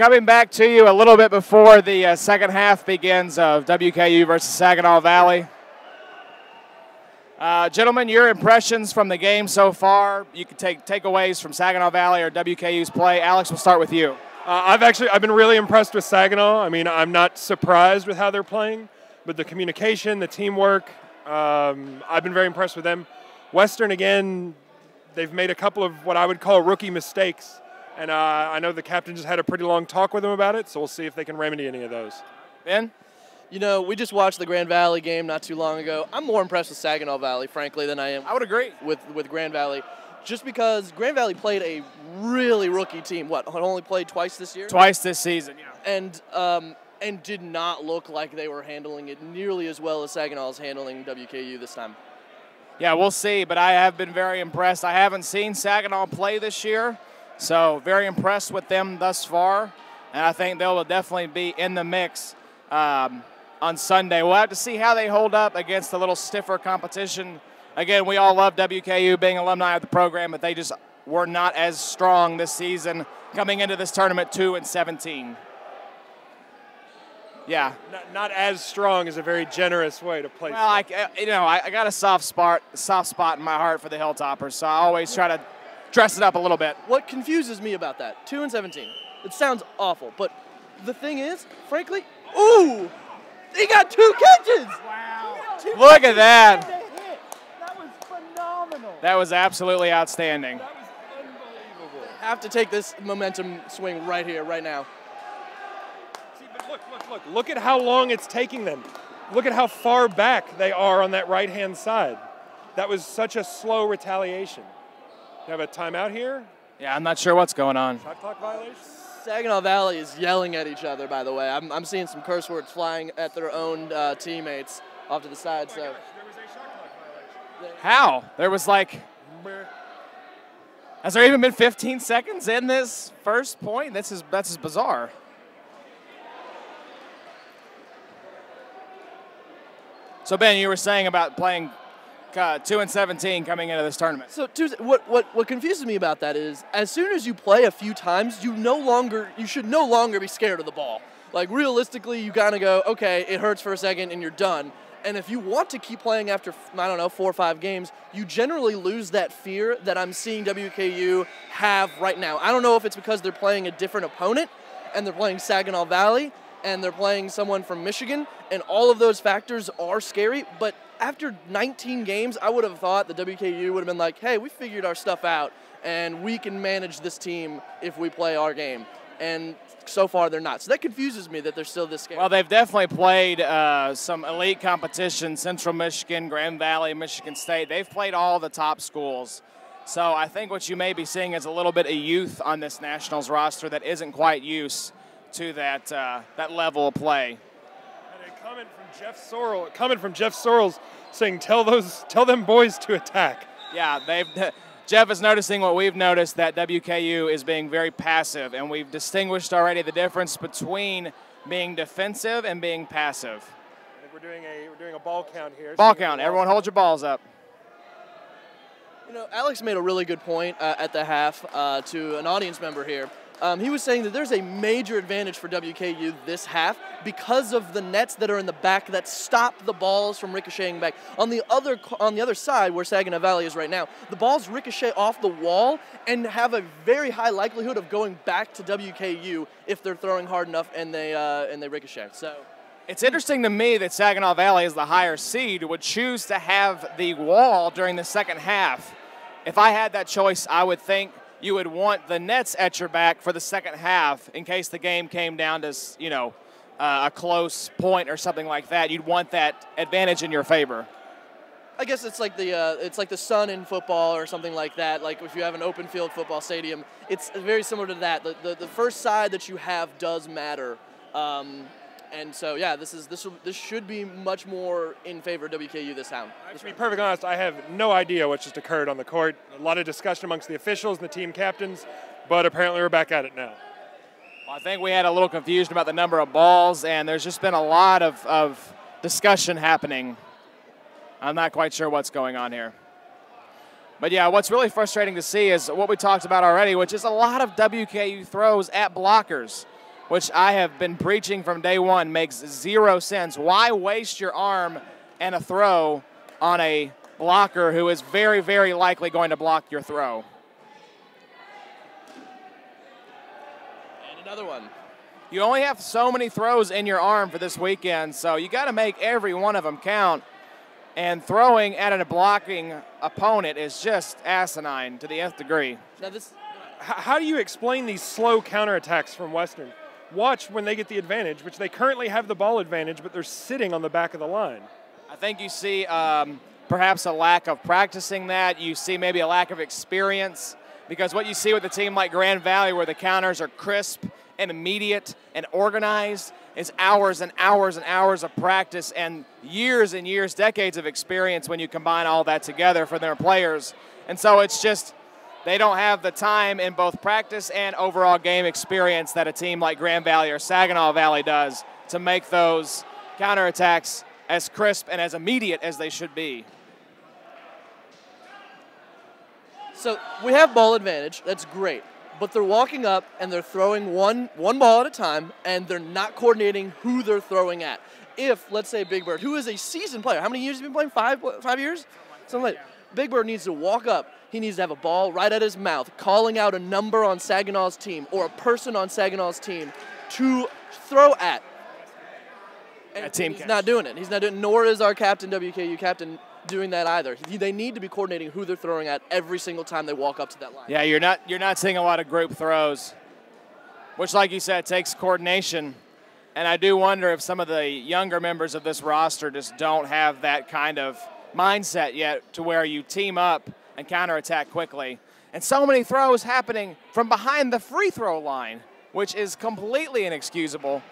Coming back to you a little bit before the uh, second half begins of WKU versus Saginaw Valley. Uh, gentlemen, your impressions from the game so far. You can take takeaways from Saginaw Valley or WKU's play. Alex, we'll start with you. Uh, I've actually I've been really impressed with Saginaw. I mean, I'm not surprised with how they're playing, but the communication, the teamwork, um, I've been very impressed with them. Western again, they've made a couple of what I would call rookie mistakes, and uh, I know the captain just had a pretty long talk with them about it. So we'll see if they can remedy any of those. Ben. You know, we just watched the Grand Valley game not too long ago. I'm more impressed with Saginaw Valley, frankly, than I am. I would agree with with Grand Valley, just because Grand Valley played a really rookie team. What only played twice this year? Twice this season, yeah. And um, and did not look like they were handling it nearly as well as Saginaw is handling WKU this time. Yeah, we'll see, but I have been very impressed. I haven't seen Saginaw play this year, so very impressed with them thus far, and I think they'll definitely be in the mix um, on Sunday. We'll have to see how they hold up against a little stiffer competition. Again, we all love WKU being alumni of the program, but they just were not as strong this season coming into this tournament 2 and 17. Yeah. Not, not, as strong is a very generous way to play. Well, I, you know, I, I, got a soft spot, soft spot in my heart for the Hilltoppers, so I always try to dress it up a little bit. What confuses me about that, two and seventeen, it sounds awful, but the thing is, frankly, ooh, he got two catches. Wow! Two Look catches at that. That was phenomenal. That was absolutely outstanding. That was unbelievable. Have to take this momentum swing right here, right now look, look, look. Look at how long it's taking them. Look at how far back they are on that right hand side. That was such a slow retaliation. You have a timeout here? Yeah, I'm not sure what's going on. Shot clock violation? Saginaw Valley is yelling at each other, by the way. I'm, I'm seeing some curse words flying at their own uh, teammates off to the side. Oh so. How? There was like. Has there even been 15 seconds in this first point? This is that's just bizarre. So Ben, you were saying about playing uh, two and seventeen coming into this tournament. So two, what what what confuses me about that is as soon as you play a few times, you no longer you should no longer be scared of the ball. Like realistically, you kind of go, okay, it hurts for a second and you're done. And if you want to keep playing after I don't know four or five games, you generally lose that fear that I'm seeing WKU have right now. I don't know if it's because they're playing a different opponent and they're playing Saginaw Valley and they're playing someone from Michigan, and all of those factors are scary. But after 19 games, I would have thought the WKU would have been like, hey, we figured our stuff out, and we can manage this team if we play our game. And so far, they're not. So that confuses me that they're still this game. Well, they've definitely played uh, some elite competition Central Michigan, Grand Valley, Michigan State. They've played all the top schools. So I think what you may be seeing is a little bit of youth on this Nationals roster that isn't quite used to that uh, that level of play. And a comment from Jeff Sorrell, coming from Jeff Sorrells saying, "Tell those, tell them boys to attack." Yeah, they've. Jeff is noticing what we've noticed that WKU is being very passive, and we've distinguished already the difference between being defensive and being passive. I think we're doing a we're doing a ball count here. Ball count. Everyone, hold your balls up. You know, Alex made a really good point uh, at the half uh, to an audience member here um, he was saying that there's a major advantage for WKU this half because of the nets that are in the back that stop the balls from ricocheting back. On the other on the other side, where Saginaw Valley is right now, the balls ricochet off the wall and have a very high likelihood of going back to WKU if they're throwing hard enough and they uh, and they ricochet. So. It's interesting to me that Saginaw Valley, as the higher seed, would choose to have the wall during the second half. If I had that choice, I would think you would want the Nets at your back for the second half in case the game came down to, you know, uh, a close point or something like that. You'd want that advantage in your favor. I guess it's like the uh, it's like the sun in football or something like that. Like if you have an open field football stadium, it's very similar to that. The, the, the first side that you have does matter. Um, and so, yeah, this is this this should be much more in favor of WKU this time. To be perfectly honest, I have no idea what just occurred on the court. A lot of discussion amongst the officials and the team captains, but apparently we're back at it now. Well, I think we had a little confusion about the number of balls, and there's just been a lot of, of discussion happening. I'm not quite sure what's going on here. But yeah, what's really frustrating to see is what we talked about already, which is a lot of WKU throws at blockers. Which I have been preaching from day one, makes zero sense. Why waste your arm and a throw on a blocker who is very, very likely going to block your throw? And another one. You only have so many throws in your arm for this weekend, so you got to make every one of them count. And throwing at a blocking opponent is just asinine to the nth degree. Now this. How do you explain these slow counterattacks from Western? Watch when they get the advantage, which they currently have the ball advantage, but they're sitting on the back of the line. I think you see um, perhaps a lack of practicing that. You see maybe a lack of experience because what you see with a team like Grand Valley, where the counters are crisp and immediate and organized, is hours and hours and hours of practice and years and years, decades of experience when you combine all that together for their players. And so it's just they don't have the time in both practice and overall game experience that a team like Grand Valley or Saginaw Valley does to make those counterattacks as crisp and as immediate as they should be. So we have ball advantage. That's great. But they're walking up and they're throwing one one ball at a time and they're not coordinating who they're throwing at. If let's say Big Bird, who is a seasoned player, how many years has he been playing? Five five years? Something like Big Bird needs to walk up. He needs to have a ball right at his mouth, calling out a number on Saginaw's team or a person on Saginaw's team to throw at. And A team he's catch. not doing it. He's not doing. Nor is our captain, WKU captain, doing that either. He, they need to be coordinating who they're throwing at every single time they walk up to that line. Yeah, you're not you're not seeing a lot of group throws, which, like you said, takes coordination. And I do wonder if some of the younger members of this roster just don't have that kind of mindset yet to where you team up and counterattack quickly. And so many throws happening from behind the free throw line, which is completely inexcusable.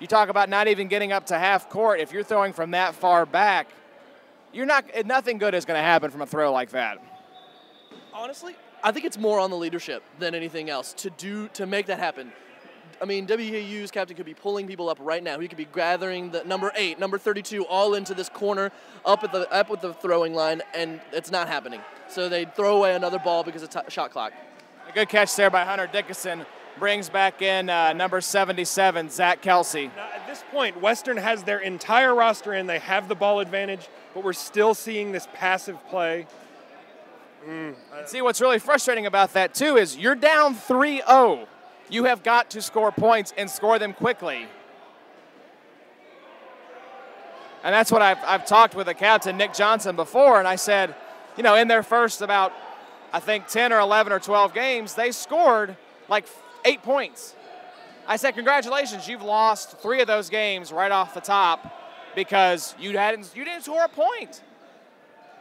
You talk about not even getting up to half court. If you're throwing from that far back, you're not. Nothing good is going to happen from a throw like that. Honestly, I think it's more on the leadership than anything else to do to make that happen. I mean, WKU's captain could be pulling people up right now. He could be gathering the number eight, number 32, all into this corner, up at the up with the throwing line, and it's not happening. So they throw away another ball because of t- shot clock. A good catch there by Hunter Dickinson brings back in uh, number 77, Zach Kelsey. Now, at this point, Western has their entire roster in. They have the ball advantage, but we're still seeing this passive play. See, what's really frustrating about that, too, is you're down 3 0. You have got to score points and score them quickly. And that's what I've, I've talked with the captain, Nick Johnson, before, and I said, you know, in their first about, I think, 10 or 11 or 12 games, they scored like eight points. I said, congratulations, you've lost three of those games right off the top because you hadn't you didn't score a point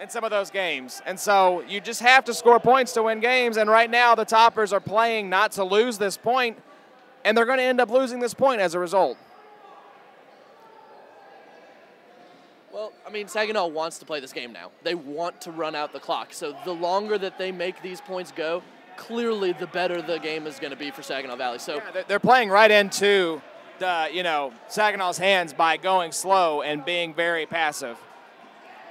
in some of those games. And so you just have to score points to win games. And right now, the Toppers are playing not to lose this point, and they're going to end up losing this point as a result. Well, I mean, Saginaw wants to play this game now. They want to run out the clock. So the longer that they make these points go, clearly the better the game is going to be for Saginaw Valley. So They're- They're playing right into the, you know, Saginaw's hands by going slow and being very passive.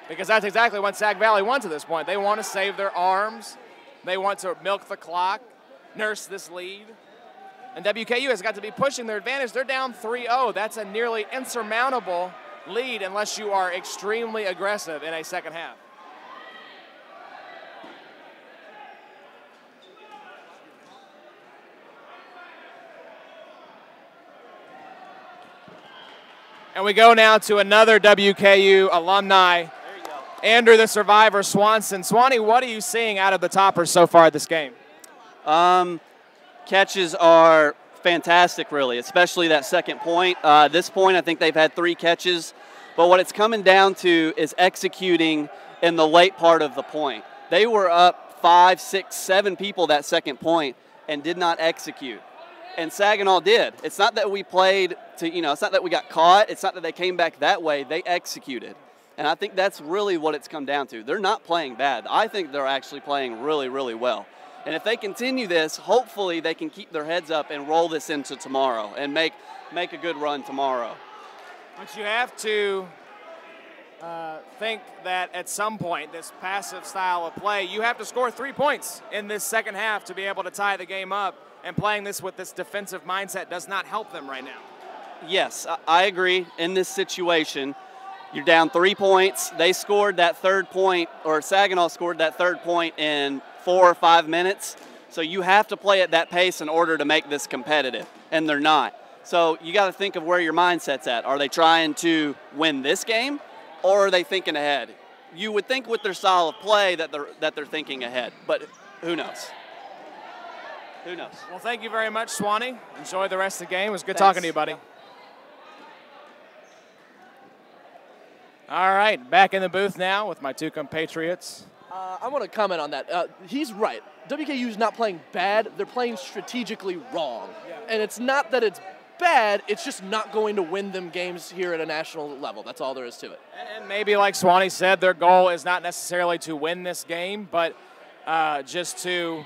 Because that's exactly what Sag Valley wants at this point. They want to save their arms. They want to milk the clock, nurse this lead. And WKU has got to be pushing their advantage. They're down 3-0. That's a nearly insurmountable lead unless you are extremely aggressive in a second half. And we go now to another WKU alumni, Andrew the Survivor Swanson. Swanee, what are you seeing out of the toppers so far this game? Um, catches are fantastic, really, especially that second point. Uh, this point, I think they've had three catches, but what it's coming down to is executing in the late part of the point. They were up five, six, seven people that second point and did not execute. And Saginaw did. It's not that we played to, you know, it's not that we got caught. It's not that they came back that way. They executed. And I think that's really what it's come down to. They're not playing bad. I think they're actually playing really, really well. And if they continue this, hopefully they can keep their heads up and roll this into tomorrow and make make a good run tomorrow. But you have to uh, think that at some point, this passive style of play, you have to score three points in this second half to be able to tie the game up. And playing this with this defensive mindset does not help them right now. Yes, I agree. In this situation, you're down three points. They scored that third point, or Saginaw scored that third point in four or five minutes. So you have to play at that pace in order to make this competitive, and they're not. So you got to think of where your mindset's at. Are they trying to win this game, or are they thinking ahead? You would think with their style of play that they're that they're thinking ahead, but who knows? Who knows? Well, thank you very much, Swanee. Enjoy the rest of the game. It was good Thanks. talking to you, buddy. All right, back in the booth now with my two compatriots. Uh, I want to comment on that. Uh, he's right. WKU is not playing bad. They're playing strategically wrong. And it's not that it's bad, it's just not going to win them games here at a national level. That's all there is to it. And maybe, like Swanee said, their goal is not necessarily to win this game, but uh, just to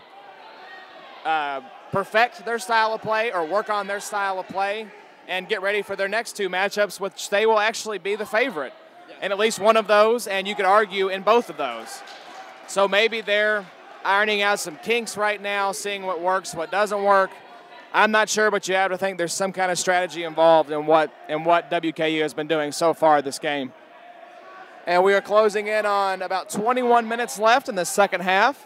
uh, perfect their style of play or work on their style of play and get ready for their next two matchups, which they will actually be the favorite in at least one of those, and you could argue in both of those. So maybe they're ironing out some kinks right now, seeing what works, what doesn't work. I'm not sure, but you have to think there's some kind of strategy involved in what in what WKU has been doing so far this game. And we are closing in on about 21 minutes left in the second half.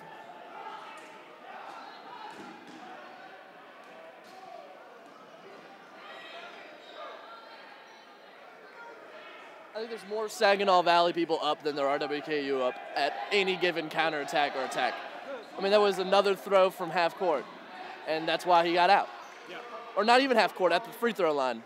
There's more Saginaw Valley people up than there are WKU up at any given counterattack or attack. I mean, that was another throw from half court, and that's why he got out. Or not even half court, at the free throw line.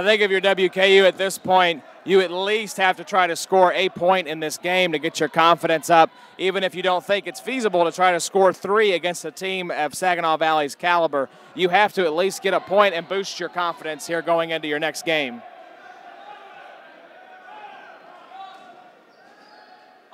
I think if you're WKU at this point, you at least have to try to score a point in this game to get your confidence up, even if you don't think it's feasible to try to score three against a team of Saginaw Valley's caliber. You have to at least get a point and boost your confidence here going into your next game.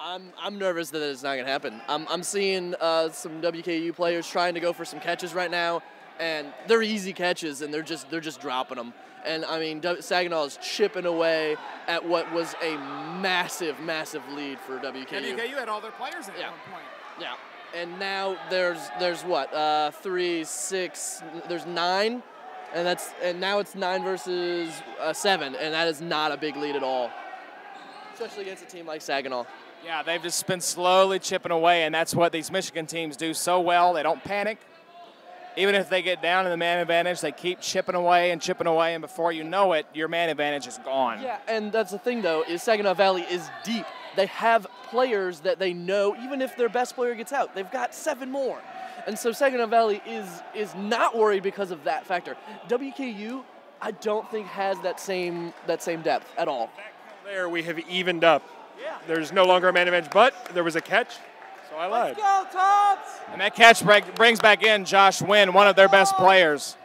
I'm, I'm nervous that it's not going to happen. I'm, I'm seeing uh, some WKU players trying to go for some catches right now, and they're easy catches, and they're just they're just dropping them. And I mean, Saginaw is chipping away at what was a massive, massive lead for WKU. WKU. had all their players at Yeah. one point. Yeah. And now there's there's what uh, three, six. There's nine, and that's and now it's nine versus uh, seven, and that is not a big lead at all, especially against a team like Saginaw. Yeah, they've just been slowly chipping away, and that's what these Michigan teams do so well. They don't panic. Even if they get down in the man advantage, they keep chipping away and chipping away, and before you know it, your man advantage is gone. Yeah, and that's the thing though is Saginaw Valley is deep. They have players that they know, even if their best player gets out, they've got seven more, and so Saginaw Valley is is not worried because of that factor. WKU, I don't think has that same that same depth at all. There we have evened up. There's no longer a man advantage, but there was a catch, so I lied. And that catch break, brings back in Josh Wynn, one of their best players.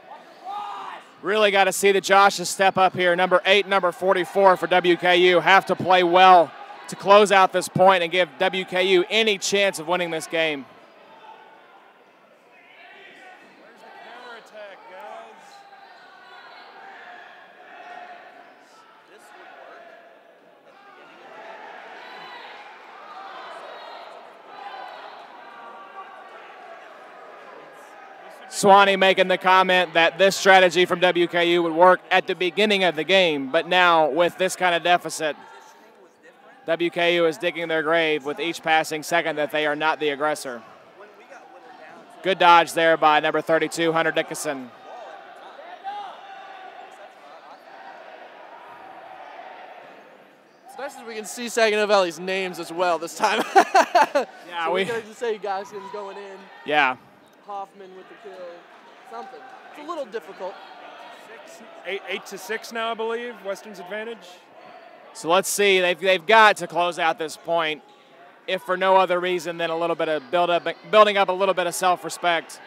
Really got to see the Josh is step up here. Number eight, number 44 for WKU have to play well to close out this point and give WKU any chance of winning this game. Swanee making the comment that this strategy from WKU would work at the beginning of the game, but now with this kind of deficit, WKU is digging their grave with each passing second that they are not the aggressor. Good dodge there by number 32, Hunter Dickinson. It's nice that we can see Saginaw Valley's names as well this time. Yeah, so we we, can say Gaskins going in, yeah. Hoffman with the kill, something. It's a little difficult. Eight, eight to six now, I believe. Western's advantage. So let's see. They've, they've got to close out this point if for no other reason than a little bit of build up, building up a little bit of self-respect.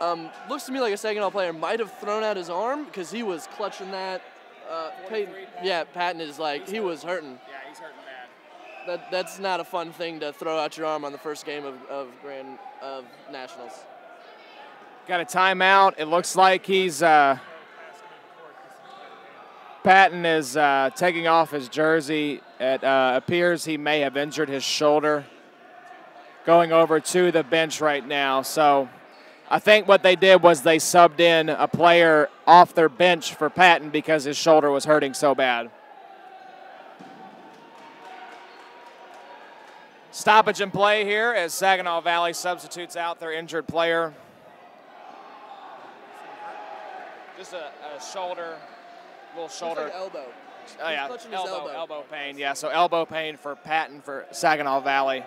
Um, looks to me like a second-all player might have thrown out his arm because he was clutching that. Uh, Peyton, yeah, Patton is like he was hurting. Yeah, he's hurting bad. That that's not a fun thing to throw out your arm on the first game of, of Grand of Nationals. Got a timeout. It looks like he's uh, Patton is uh, taking off his jersey. It uh, appears he may have injured his shoulder. Going over to the bench right now. So I think what they did was they subbed in a player off their bench for Patton because his shoulder was hurting so bad. Stoppage and play here as Saginaw Valley substitutes out their injured player. Just a, a shoulder, little shoulder. Like elbow. oh yeah, elbow, elbow. elbow pain. Yeah, so elbow pain for Patton for Saginaw Valley.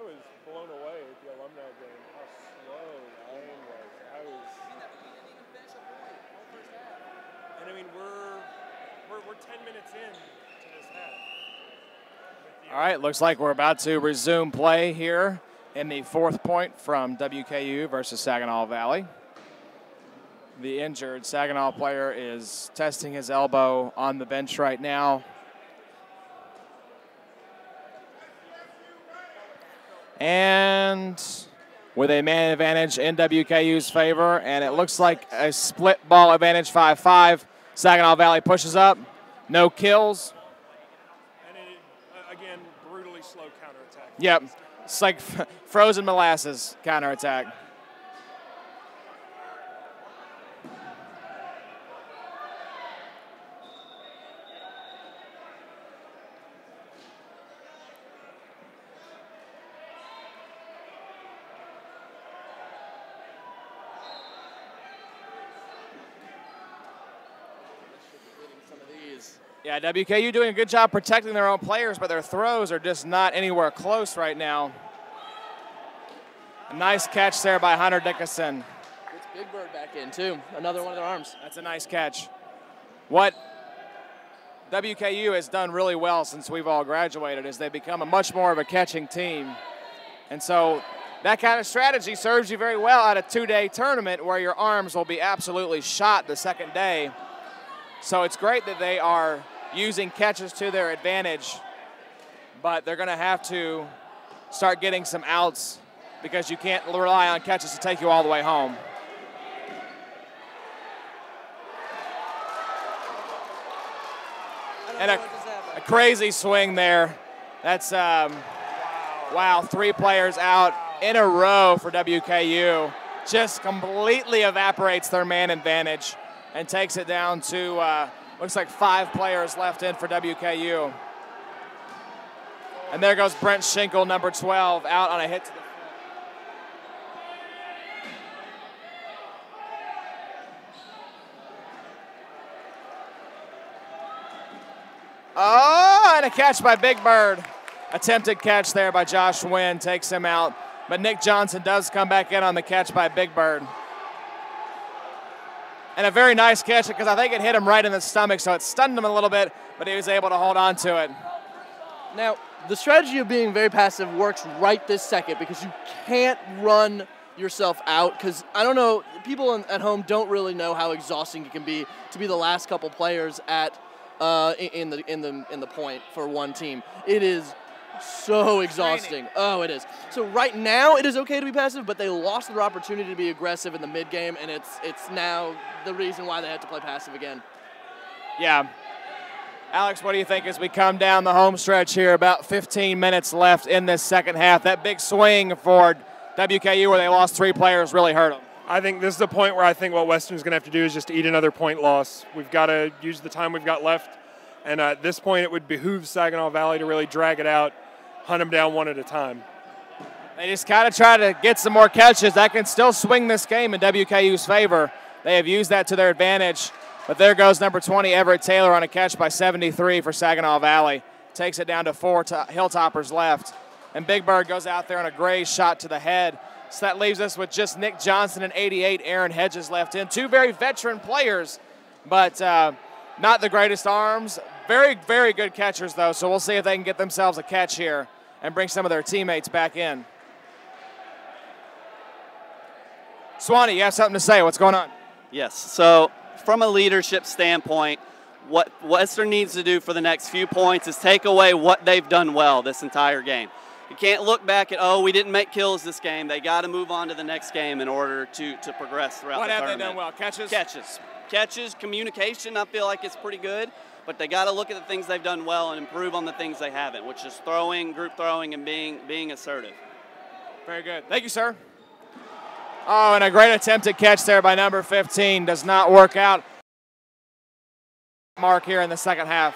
I was blown away at the alumni game. How slow Lane was. I was. And I mean, we're we're, we're ten minutes in to this half. With the All right, looks like we're about to resume play here in the fourth point from WKU versus Saginaw Valley. The injured Saginaw player is testing his elbow on the bench right now. And with a man advantage in WKU's favor, and it looks like a split ball advantage 5 5. Saginaw Valley pushes up, no kills. And it, uh, again, brutally slow counterattack. Yep. It's like frozen molasses counterattack. Some of these. Yeah, WKU doing a good job protecting their own players, but their throws are just not anywhere close right now. A nice catch there by Hunter Dickinson. Gets Big Bird back in too. Another one of their arms. That's a nice catch. What WKU has done really well since we've all graduated is they've become a much more of a catching team. And so that kind of strategy serves you very well at a two day tournament where your arms will be absolutely shot the second day. So it's great that they are using catches to their advantage, but they're going to have to start getting some outs because you can't rely on catches to take you all the way home. and a, a crazy swing there. That's um, wow, three players out in a row for WKU. Just completely evaporates their man advantage and takes it down to uh, looks like five players left in for WKU. And there goes Brent Schinkel, number 12, out on a hit to the. Oh, and a catch by Big Bird. Attempted catch there by Josh Wynn takes him out. But Nick Johnson does come back in on the catch by Big Bird. And a very nice catch because I think it hit him right in the stomach, so it stunned him a little bit, but he was able to hold on to it. Now, the strategy of being very passive works right this second because you can't run yourself out because I don't know, people in, at home don't really know how exhausting it can be to be the last couple players at uh, in, the in the in the point for one team. It is so exhausting. Oh, it is. So right now it is okay to be passive, but they lost their opportunity to be aggressive in the mid game, and it's it's now the reason why they have to play passive again. Yeah. Alex, what do you think as we come down the home stretch here? About 15 minutes left in this second half. That big swing for WKU where they lost three players really hurt them. I think this is the point where I think what Western's going to have to do is just eat another point loss. We've got to use the time we've got left, and uh, at this point, it would behoove Saginaw Valley to really drag it out, hunt them down one at a time. They just kind of try to get some more catches. That can still swing this game in WKU's favor. They have used that to their advantage. But there goes number 20, Everett Taylor, on a catch by 73 for Saginaw Valley. takes it down to four to Hilltoppers left. And Big Bird goes out there on a gray shot to the head. So that leaves us with just Nick Johnson and 88 Aaron Hedges left in. Two very veteran players, but uh, not the greatest arms. Very, very good catchers, though. So we'll see if they can get themselves a catch here and bring some of their teammates back in. Swanee, you have something to say. What's going on? Yes. So, from a leadership standpoint, what Western needs to do for the next few points is take away what they've done well this entire game. You can't look back at, oh, we didn't make kills this game. They got to move on to the next game in order to, to progress throughout what the have they done well? Catches? Catches. Catches, communication, I feel like it's pretty good, but they got to look at the things they've done well and improve on the things they haven't, which is throwing, group throwing, and being, being assertive. Very good. Thank you, sir. Oh, and a great attempted catch there by number 15 does not work out. Mark here in the second half.